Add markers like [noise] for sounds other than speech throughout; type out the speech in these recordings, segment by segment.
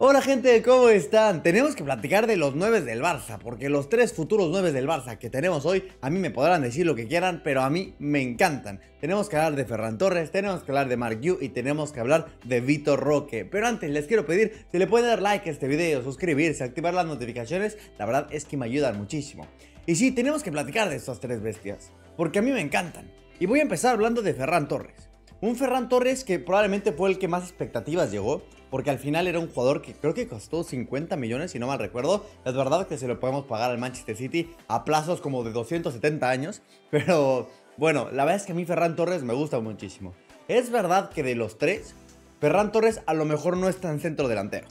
Hola gente, ¿cómo están? Tenemos que platicar de los 9 del Barça, porque los tres futuros 9 del Barça que tenemos hoy, a mí me podrán decir lo que quieran, pero a mí me encantan. Tenemos que hablar de Ferran Torres, tenemos que hablar de Mark Yu y tenemos que hablar de Vitor Roque. Pero antes les quiero pedir si le pueden dar like a este video, suscribirse, activar las notificaciones, la verdad es que me ayudan muchísimo. Y sí, tenemos que platicar de estas tres bestias, porque a mí me encantan. Y voy a empezar hablando de Ferran Torres. Un Ferran Torres que probablemente fue el que más expectativas llegó, porque al final era un jugador que creo que costó 50 millones, si no mal recuerdo. Es verdad que se lo podemos pagar al Manchester City a plazos como de 270 años, [laughs] pero bueno, la verdad es que a mí Ferran Torres me gusta muchísimo. Es verdad que de los tres, Ferran Torres a lo mejor no es tan centro delantero.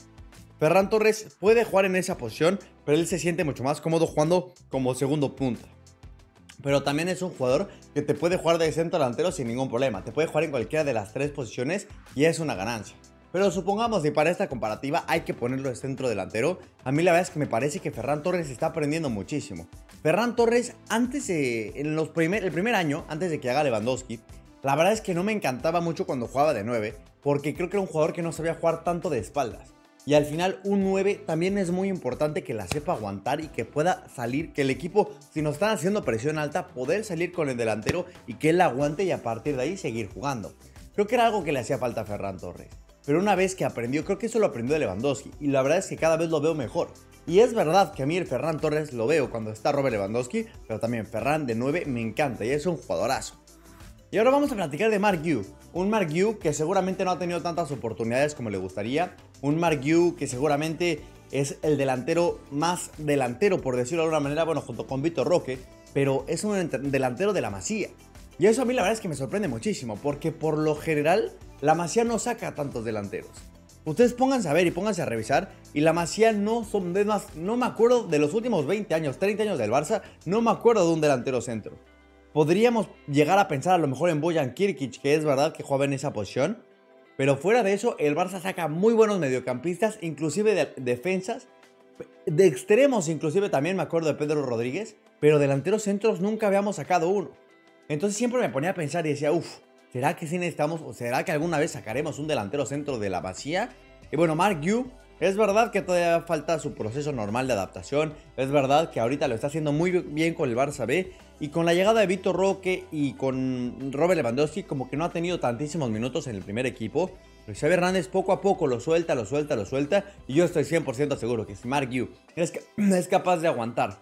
Ferran Torres puede jugar en esa posición, pero él se siente mucho más cómodo jugando como segundo punto. Pero también es un jugador que te puede jugar de centro delantero sin ningún problema. Te puede jugar en cualquiera de las tres posiciones y es una ganancia. Pero supongamos que para esta comparativa hay que ponerlo de centro delantero. A mí la verdad es que me parece que Ferran Torres está aprendiendo muchísimo. Ferran Torres, antes de, en los primer, el primer año, antes de que haga Lewandowski, la verdad es que no me encantaba mucho cuando jugaba de 9, porque creo que era un jugador que no sabía jugar tanto de espaldas. Y al final un 9 también es muy importante que la sepa aguantar y que pueda salir, que el equipo, si nos están haciendo presión alta, poder salir con el delantero y que él aguante y a partir de ahí seguir jugando. Creo que era algo que le hacía falta a Ferran Torres. Pero una vez que aprendió, creo que eso lo aprendió de Lewandowski y la verdad es que cada vez lo veo mejor. Y es verdad que a mí el Ferran Torres lo veo cuando está Robert Lewandowski, pero también Ferran de 9 me encanta y es un jugadorazo. Y ahora vamos a platicar de Mark Yu. Un Mark Yu que seguramente no ha tenido tantas oportunidades como le gustaría. Un Mark Yu que seguramente es el delantero más delantero, por decirlo de alguna manera, bueno, junto con Vitor Roque, pero es un delantero de la Masía. Y eso a mí la verdad es que me sorprende muchísimo, porque por lo general la Masía no saca tantos delanteros. Ustedes pónganse a ver y pónganse a revisar. Y la Masía no son de más. No me acuerdo de los últimos 20 años, 30 años del Barça. No me acuerdo de un delantero centro podríamos llegar a pensar a lo mejor en Boyan Kirkic, que es verdad que juega en esa posición. Pero fuera de eso, el Barça saca muy buenos mediocampistas, inclusive de defensas, de extremos inclusive también me acuerdo de Pedro Rodríguez, pero delanteros centros nunca habíamos sacado uno. Entonces siempre me ponía a pensar y decía, uff, ¿será que sí necesitamos o será que alguna vez sacaremos un delantero centro de la vacía? Y bueno, Mark Yu es verdad que todavía falta su proceso normal de adaptación. Es verdad que ahorita lo está haciendo muy bien con el Barça B. Y con la llegada de Vitor Roque y con Robert Lewandowski, como que no ha tenido tantísimos minutos en el primer equipo. Xavi Hernández poco a poco lo suelta, lo suelta, lo suelta. Y yo estoy 100% seguro que Mark Yu es, [clears throat] es capaz de aguantar.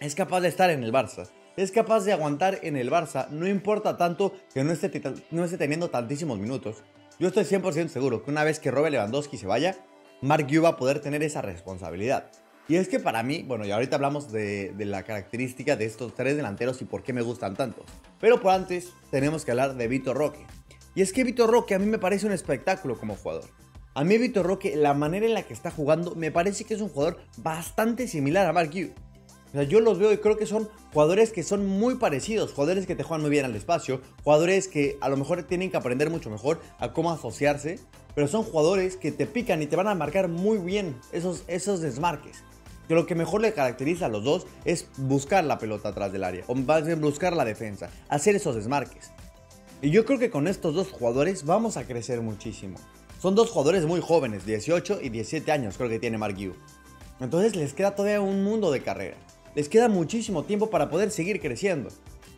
Es capaz de estar en el Barça es capaz de aguantar en el Barça, no importa tanto que no esté, no esté teniendo tantísimos minutos. Yo estoy 100% seguro que una vez que Robert Lewandowski se vaya, Mark Yu va a poder tener esa responsabilidad. Y es que para mí, bueno, y ahorita hablamos de, la característica de estos tres delanteros y por qué me gustan tantos. Pero por antes tenemos que hablar de Vitor Roque. Y es que Vitor Roque a mí me parece un espectáculo como jugador. A mí Vitor Roque, la manera en la que está jugando, me parece que es un jugador bastante similar a Mark Yu. O sea, yo los veo y creo que son jugadores que son muy parecidos, jugadores que te juegan muy bien al espacio, jugadores que a lo mejor tienen que aprender mucho mejor a cómo asociarse, pero son jugadores que te pican y te van a marcar muy bien esos, esos desmarques. Que lo que mejor le caracteriza a los dos es buscar la pelota atrás del área, o más bien buscar la defensa, hacer esos desmarques. Y yo creo que con estos dos jugadores vamos a crecer muchísimo. Son dos jugadores muy jóvenes, 18 y 17 años creo que tiene Mark Yu. Entonces les queda todavía un mundo de carrera les queda muchísimo tiempo para poder seguir creciendo.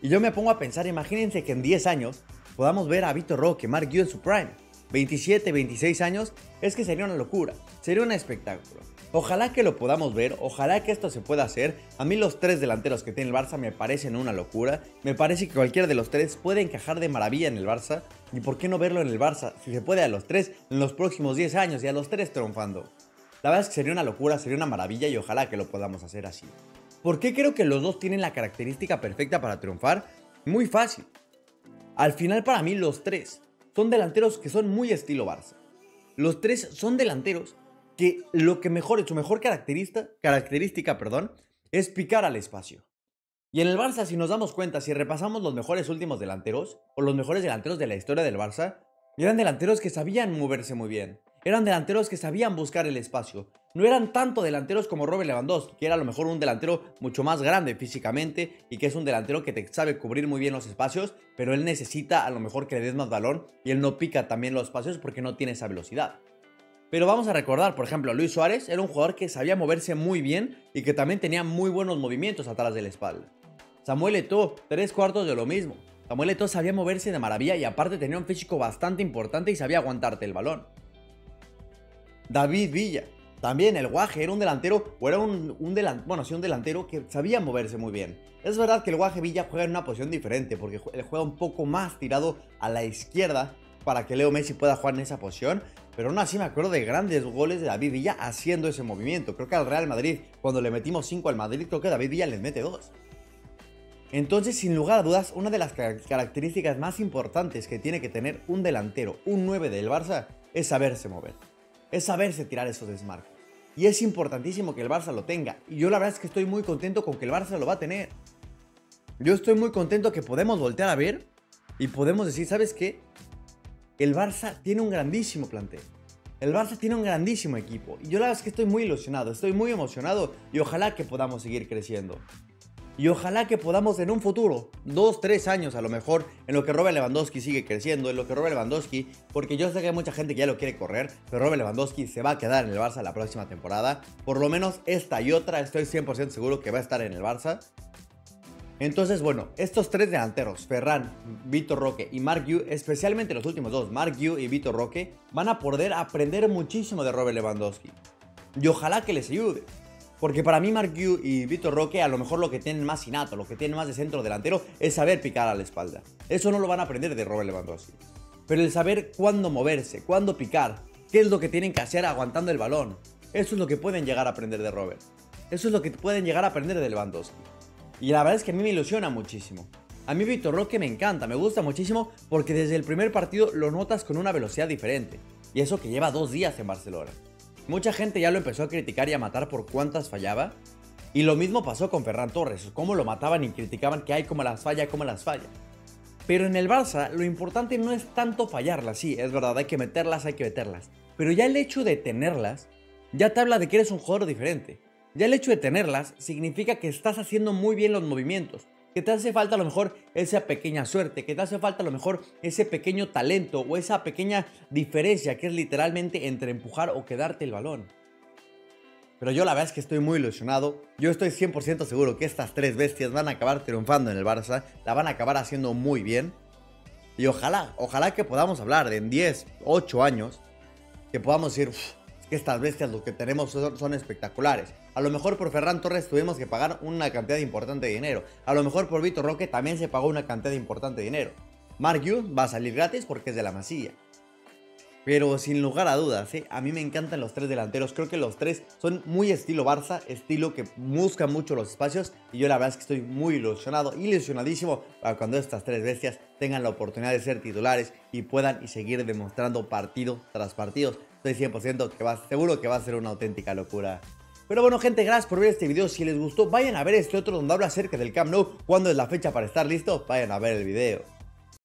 Y yo me pongo a pensar, imagínense que en 10 años podamos ver a Vitor Roque, Yu en su prime. 27, 26 años, es que sería una locura, sería un espectáculo. Ojalá que lo podamos ver, ojalá que esto se pueda hacer. A mí los tres delanteros que tiene el Barça me parecen una locura. Me parece que cualquiera de los tres puede encajar de maravilla en el Barça. ¿Y por qué no verlo en el Barça? Si se puede a los tres en los próximos 10 años y a los tres triunfando. La verdad es que sería una locura, sería una maravilla y ojalá que lo podamos hacer así. ¿Por qué creo que los dos tienen la característica perfecta para triunfar? Muy fácil. Al final para mí los tres son delanteros que son muy estilo Barça. Los tres son delanteros que lo que mejor, su mejor característica, característica perdón, es picar al espacio. Y en el Barça, si nos damos cuenta, si repasamos los mejores últimos delanteros, o los mejores delanteros de la historia del Barça, eran delanteros que sabían moverse muy bien. Eran delanteros que sabían buscar el espacio. No eran tanto delanteros como Robert Lewandowski, que era a lo mejor un delantero mucho más grande físicamente y que es un delantero que te sabe cubrir muy bien los espacios, pero él necesita a lo mejor que le des más balón y él no pica también los espacios porque no tiene esa velocidad. Pero vamos a recordar, por ejemplo, Luis Suárez era un jugador que sabía moverse muy bien y que también tenía muy buenos movimientos atrás de la espalda. Samuel Eto'o, tres cuartos de lo mismo. Samuel Eto'o sabía moverse de maravilla y aparte tenía un físico bastante importante y sabía aguantarte el balón. David Villa, también el Guaje era un delantero, o era un, delantero, bueno, sí, un delantero que sabía moverse muy bien. Es verdad que el Guaje Villa juega en una posición diferente, porque él juega un poco más tirado a la izquierda para que Leo Messi pueda jugar en esa posición. Pero aún así me acuerdo de grandes goles de David Villa haciendo ese movimiento. Creo que al Real Madrid, cuando le metimos 5 al Madrid, creo que David Villa les mete 2. Entonces, sin lugar a dudas, una de las características más importantes que tiene que tener un delantero, un 9 del Barça, es saberse mover. Es saberse tirar esos desmarques. Y es importantísimo que el Barça lo tenga. Y yo la verdad es que estoy muy contento con que el Barça lo va a tener. Yo estoy muy contento que podemos voltear a ver y podemos decir, ¿sabes qué? El Barça tiene un grandísimo plantel. El Barça tiene un grandísimo equipo. Y yo la verdad es que estoy muy ilusionado, estoy muy emocionado y ojalá que podamos seguir creciendo. Y ojalá que podamos en un futuro, dos, tres años a lo mejor, en lo que Robert Lewandowski sigue creciendo, en lo que Robert Lewandowski, porque yo sé que hay mucha gente que ya lo quiere correr, pero Robert Lewandowski se va a quedar en el Barça la próxima temporada. Por lo menos esta y otra estoy 100% seguro que va a estar en el Barça. Entonces, bueno, estos tres delanteros, Ferran, Vitor Roque y Mark Yu, especialmente los últimos dos, Mark Yu y Vitor Roque, van a poder aprender muchísimo de Robert Lewandowski. Y ojalá que les ayude. Porque para mí Mark Yu y Vitor Roque a lo mejor lo que tienen más innato, lo que tienen más de centro delantero es saber picar a la espalda. Eso no lo van a aprender de Robert Lewandowski. Pero el saber cuándo moverse, cuándo picar, qué es lo que tienen que hacer aguantando el balón, eso es lo que pueden llegar a aprender de Robert. Eso es lo que pueden llegar a aprender de Lewandowski. Y la verdad es que a mí me ilusiona muchísimo. A mí Vitor Roque me encanta, me gusta muchísimo porque desde el primer partido lo notas con una velocidad diferente. Y eso que lleva dos días en Barcelona. Mucha gente ya lo empezó a criticar y a matar por cuántas fallaba. Y lo mismo pasó con Ferran Torres, cómo lo mataban y criticaban que hay como las falla, como las falla. Pero en el Barça lo importante no es tanto fallarlas, sí, es verdad, hay que meterlas, hay que meterlas. Pero ya el hecho de tenerlas, ya te habla de que eres un jugador diferente. Ya el hecho de tenerlas significa que estás haciendo muy bien los movimientos, que te hace falta a lo mejor esa pequeña suerte, que te hace falta a lo mejor ese pequeño talento o esa pequeña diferencia que es literalmente entre empujar o quedarte el balón. Pero yo la verdad es que estoy muy ilusionado. Yo estoy 100% seguro que estas tres bestias van a acabar triunfando en el Barça, la van a acabar haciendo muy bien. Y ojalá, ojalá que podamos hablar de en 10, 8 años, que podamos decir, que estas bestias lo que tenemos son, espectaculares. A lo mejor por Ferran Torres tuvimos que pagar una cantidad importante de dinero. A lo mejor por Vitor Roque también se pagó una cantidad importante de dinero. Mark Yu va a salir gratis porque es de la masilla. Pero sin lugar a dudas, ¿eh? a mí me encantan los tres delanteros. Creo que los tres son muy estilo Barça, estilo que busca mucho los espacios. Y yo la verdad es que estoy muy ilusionado, ilusionadísimo para cuando estas tres bestias tengan la oportunidad de ser titulares y puedan y seguir demostrando partido tras partido. Estoy 100% que va, seguro que va a ser una auténtica locura. Pero bueno gente, gracias por ver este video. Si les gustó, vayan a ver este otro donde habla acerca del Camp Nou. Cuando es la fecha para estar listo, vayan a ver el video.